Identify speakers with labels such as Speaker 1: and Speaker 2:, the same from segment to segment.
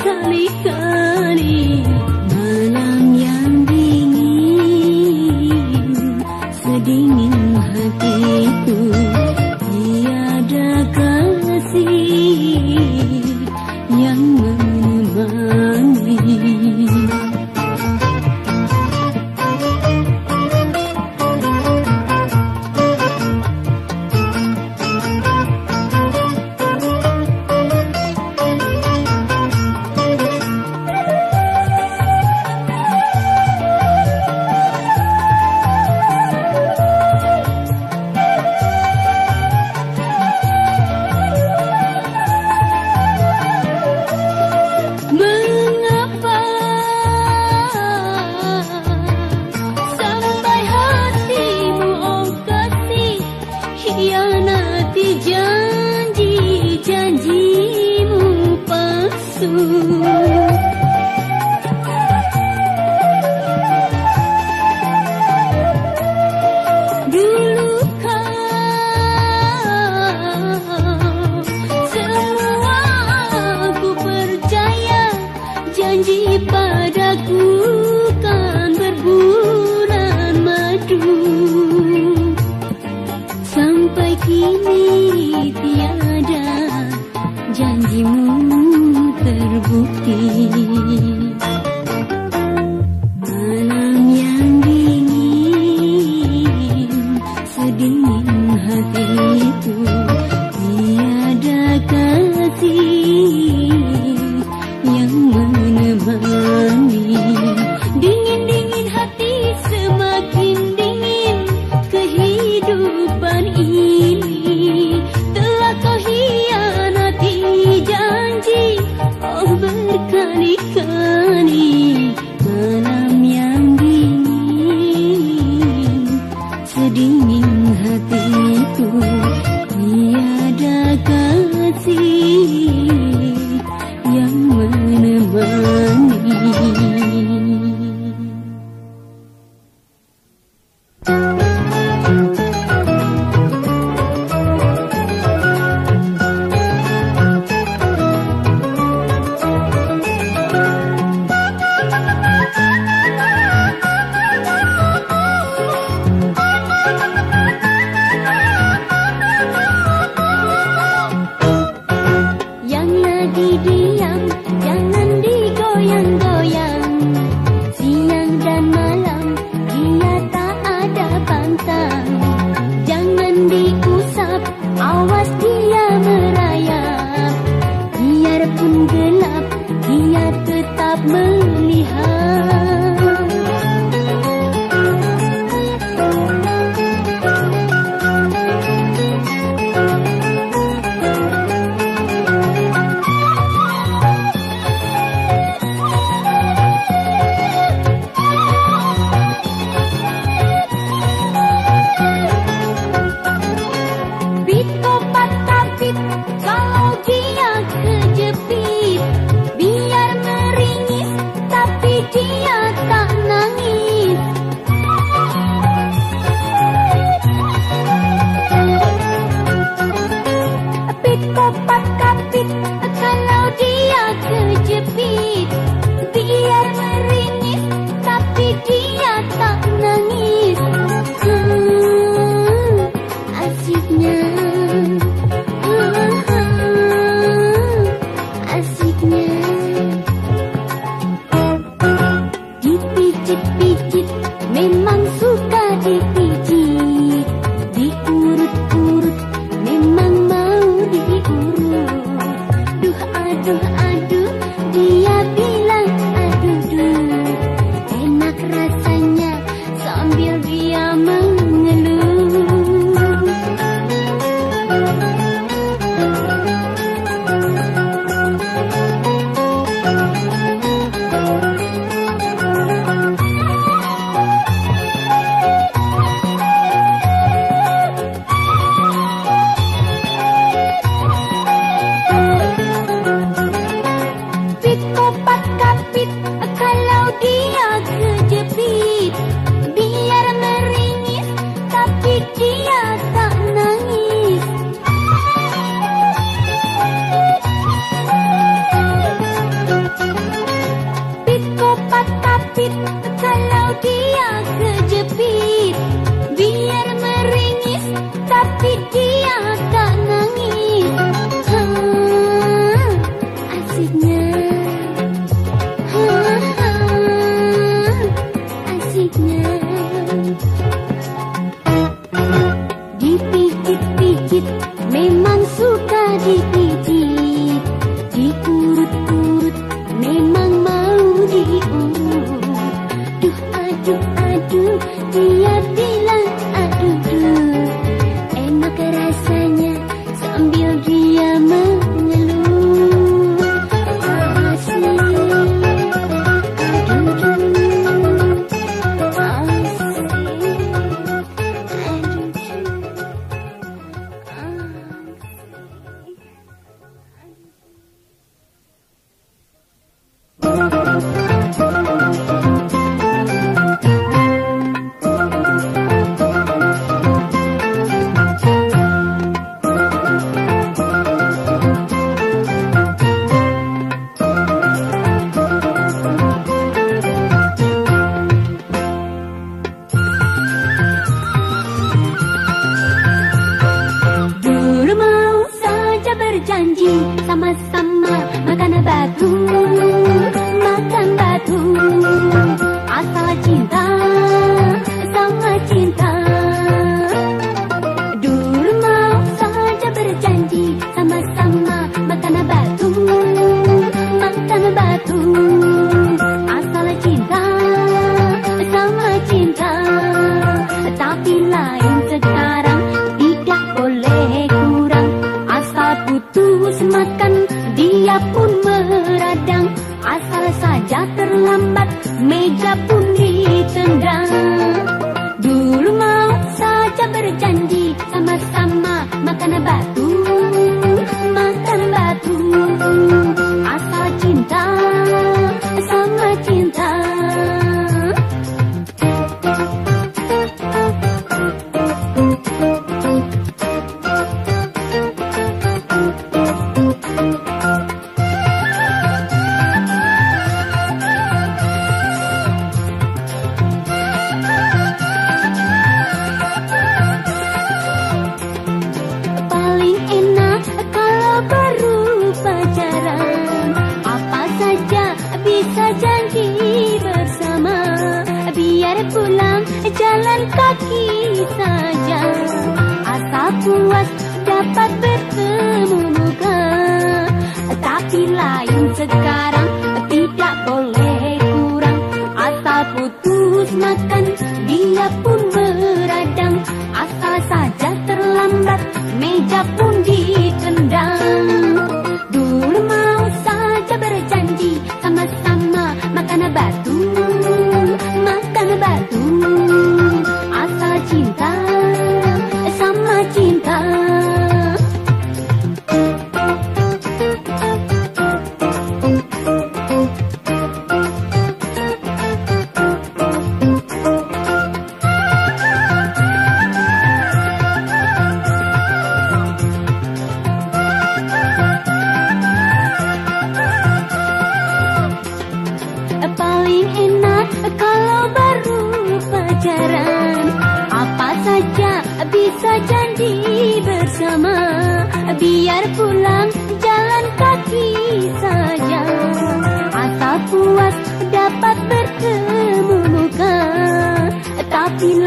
Speaker 1: 他离开。Kini tiada janjimu terbukti Jangan diusap, awas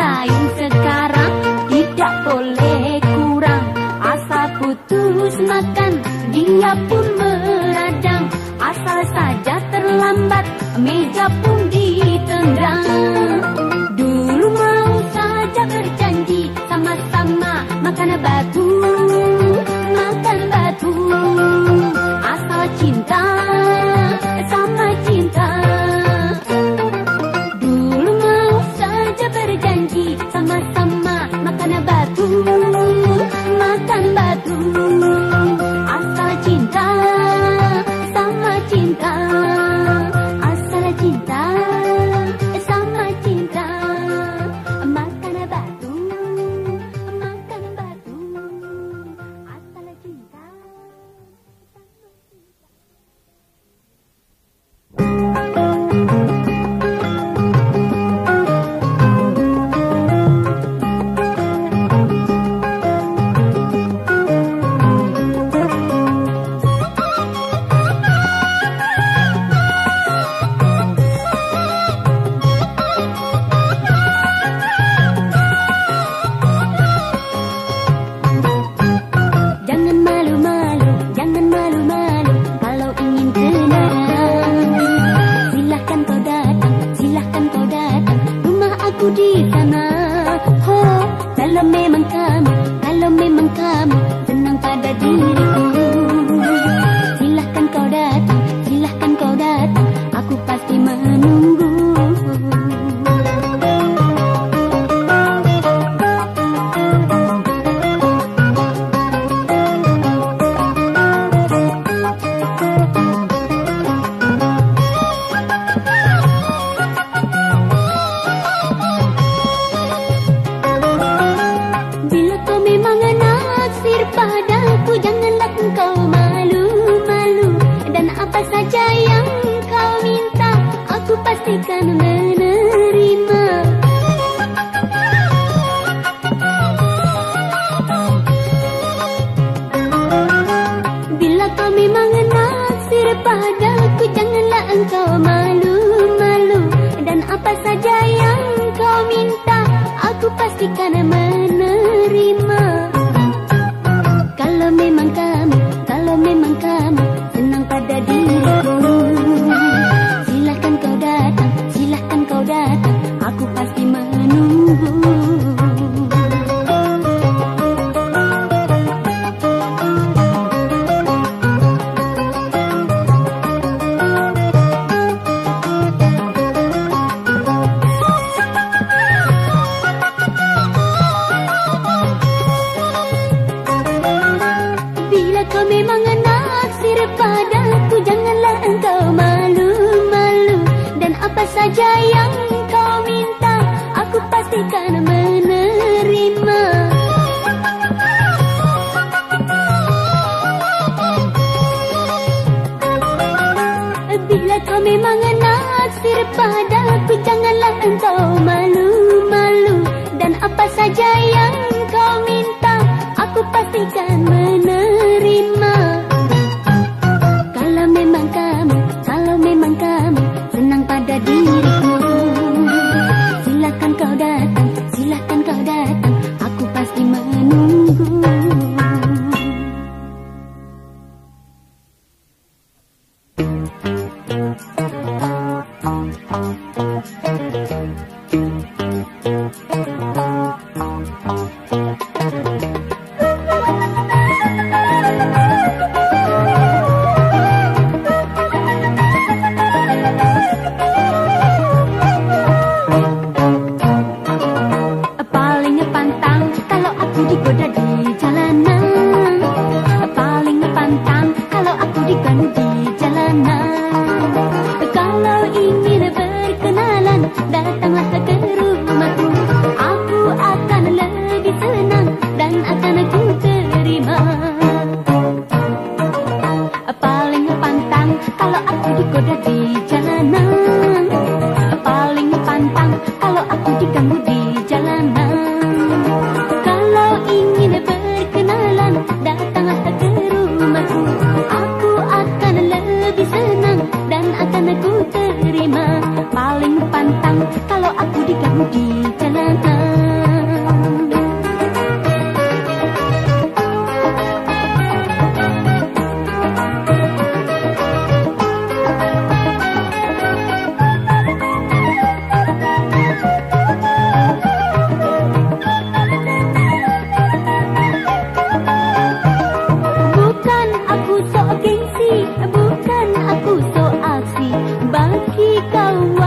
Speaker 1: lain sekarang tidak boleh kurang. Asal putus makan dia pun canım 一个。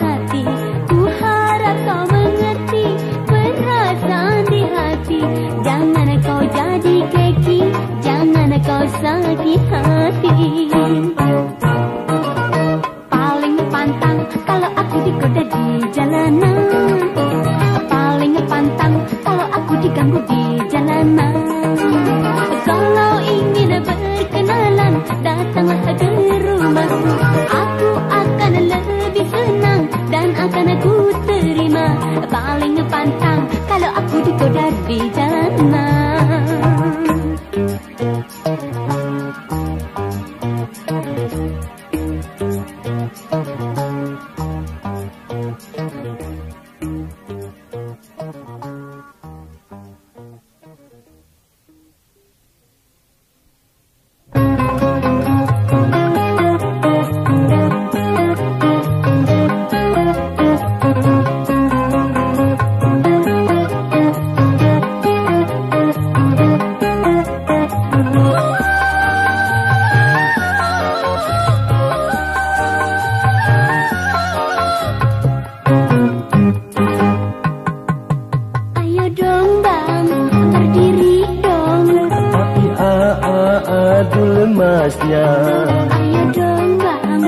Speaker 1: hati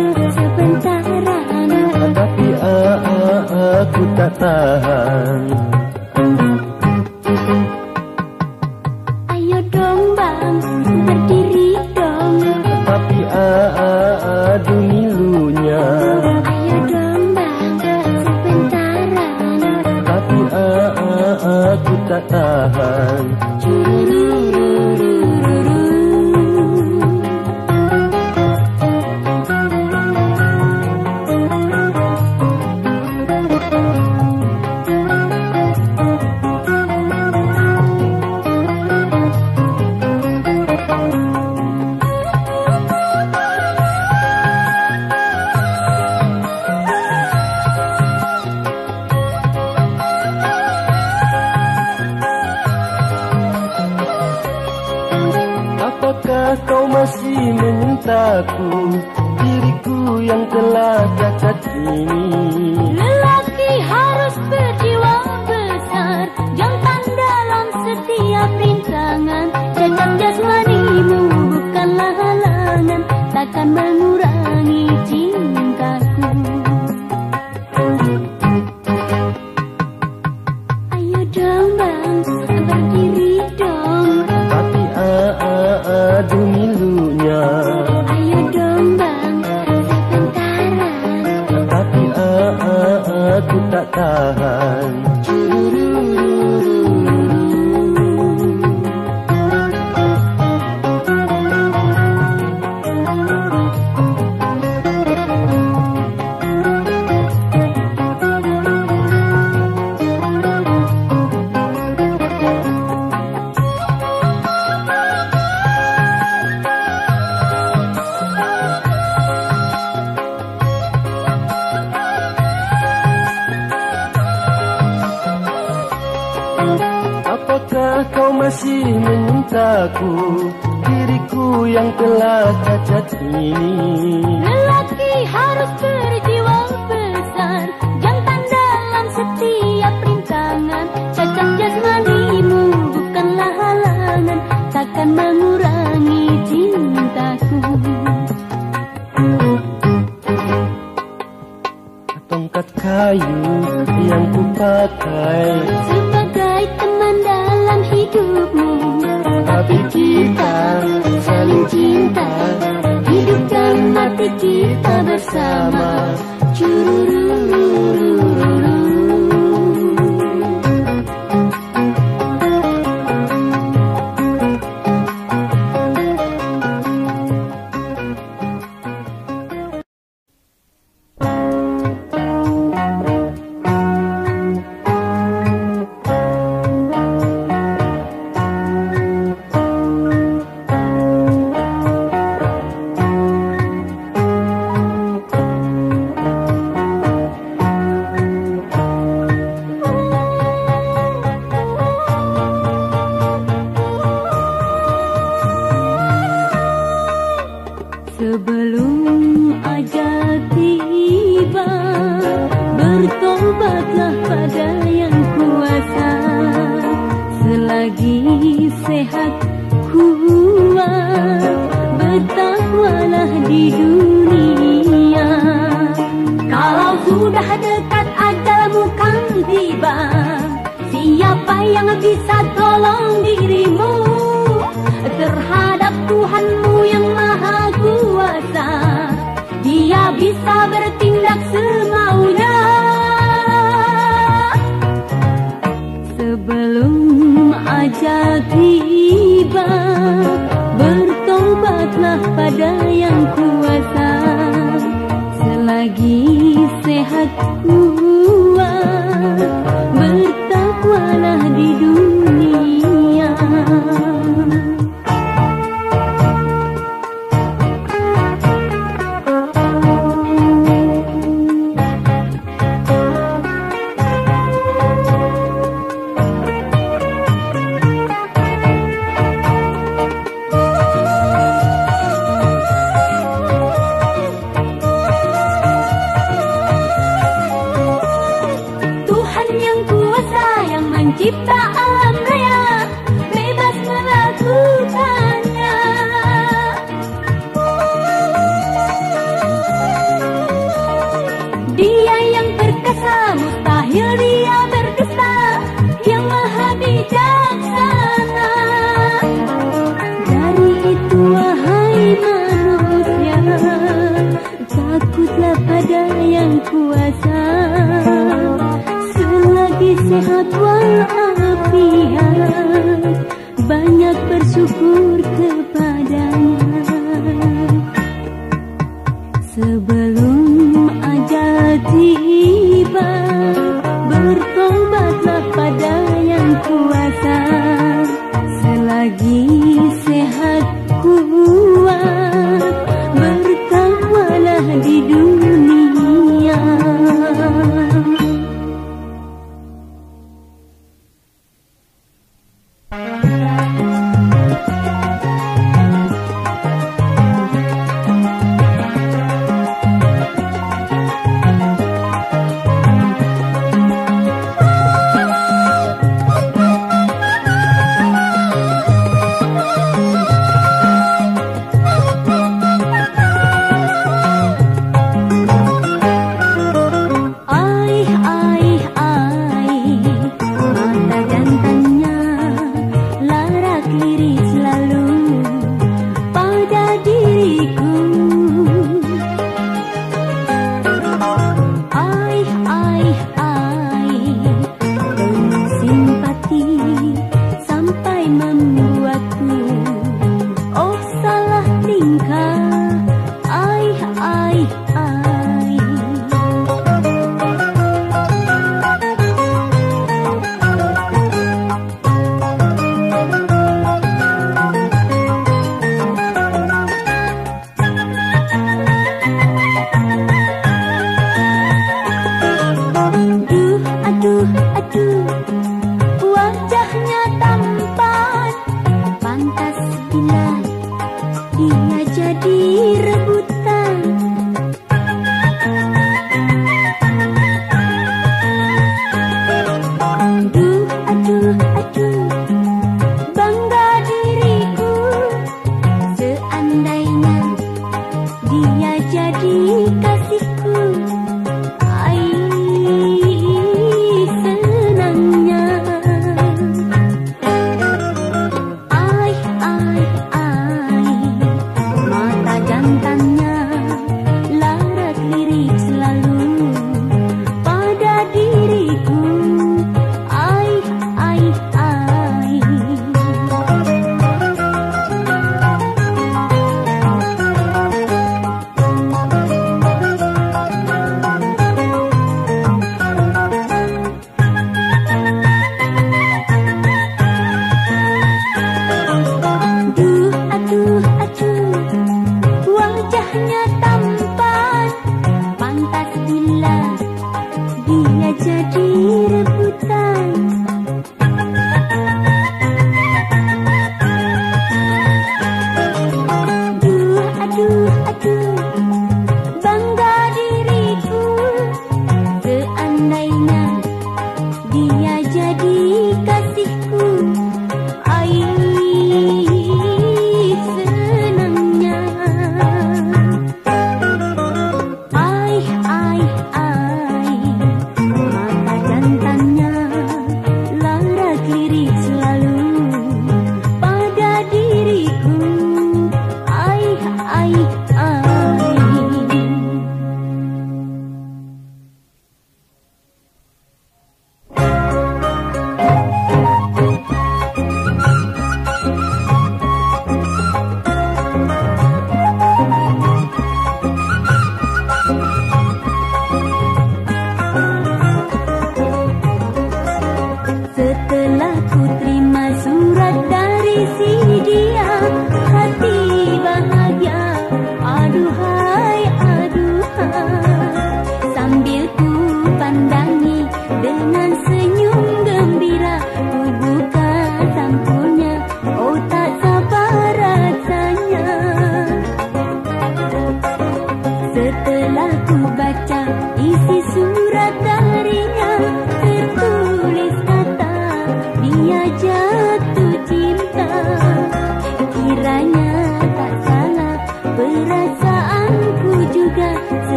Speaker 1: kayu yang
Speaker 2: ku sebagai teman dalam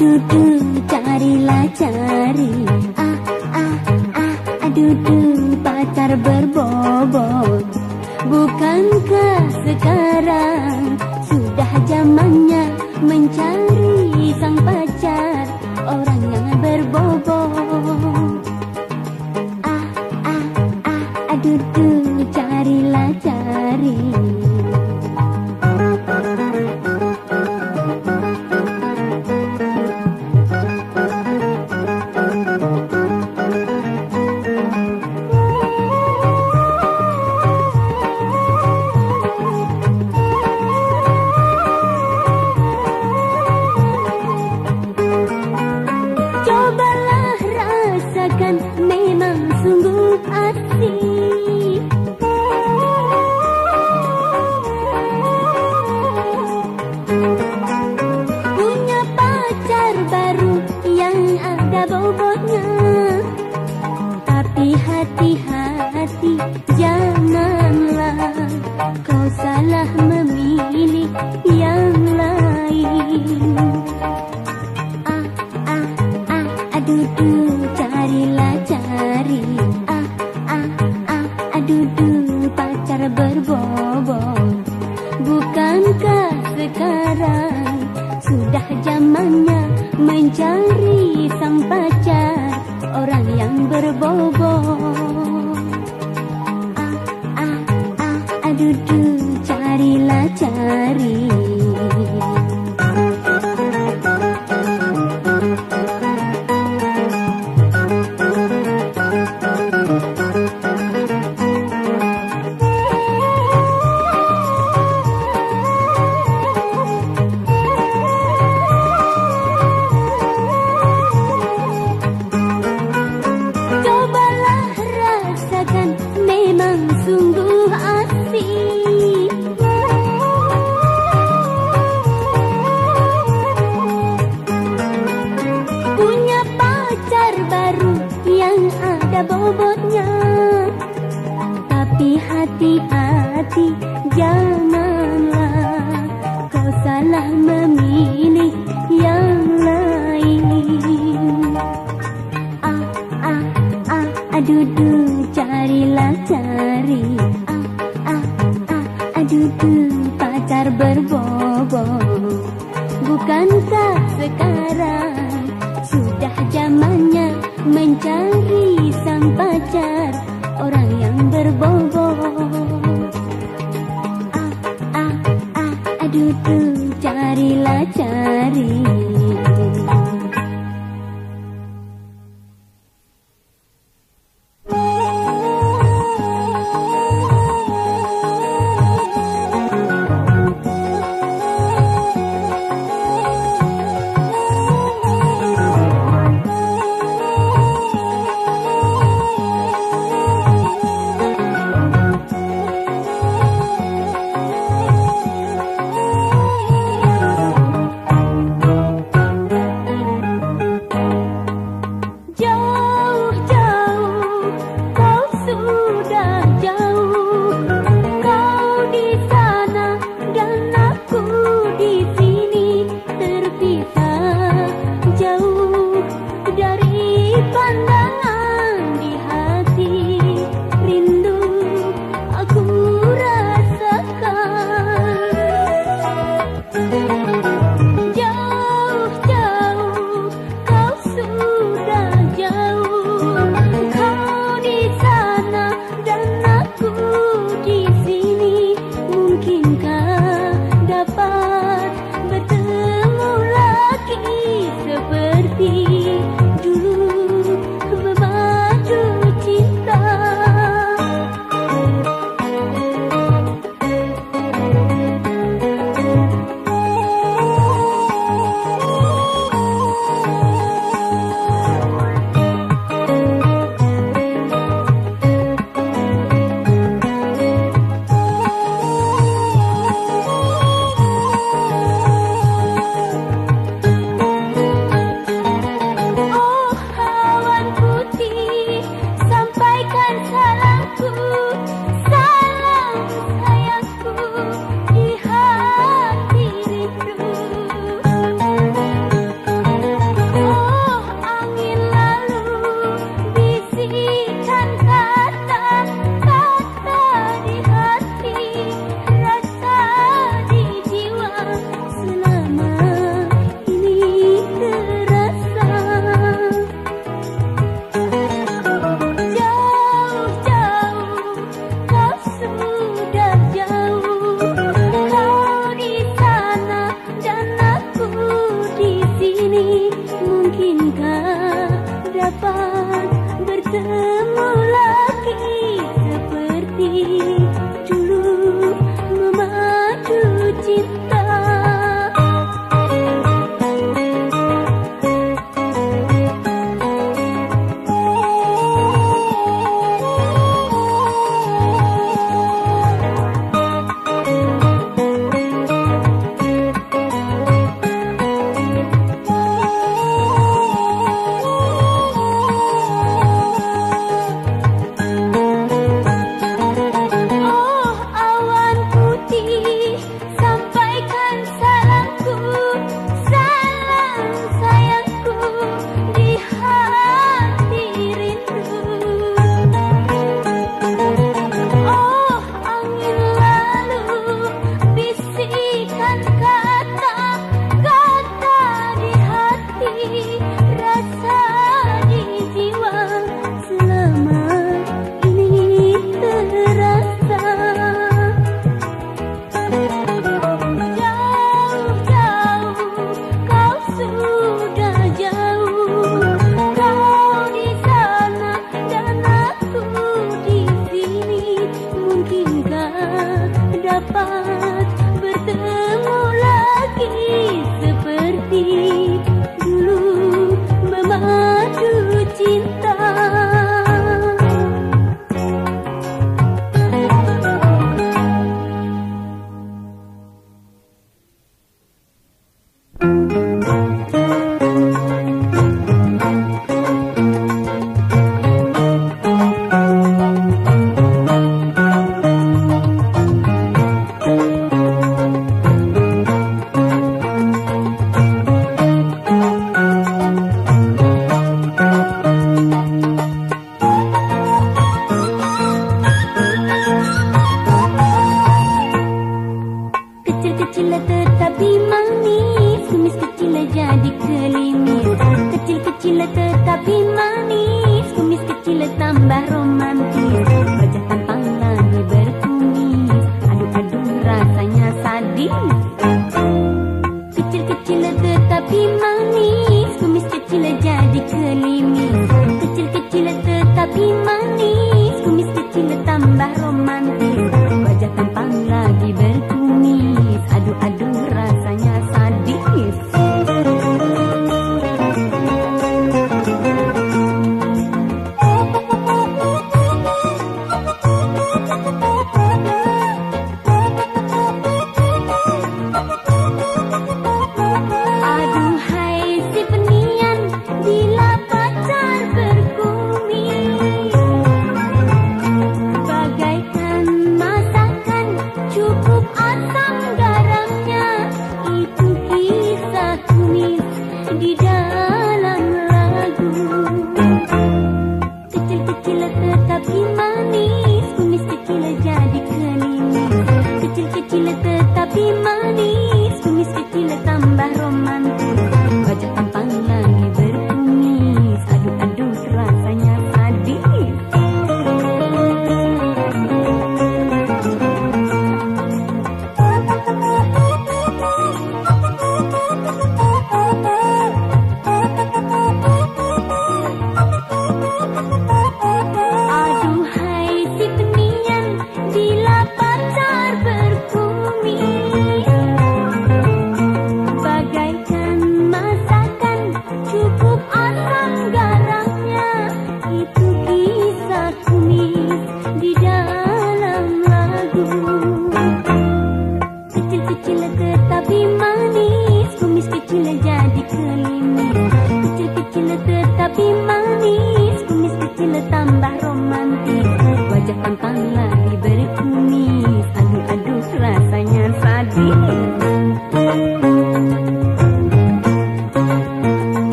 Speaker 1: adudu carilah cari. Ah ah ah. Adudu pacar berbobot. Bukankah sekarang. Sudah zamannya mencari sang pacar. Orang yang berbobot. sekarang Sudah zamannya mencari sang pacar Orang yang berbobo ah, ah, ah, ah, aduh, duh, carilah cari. dudu carilah cari.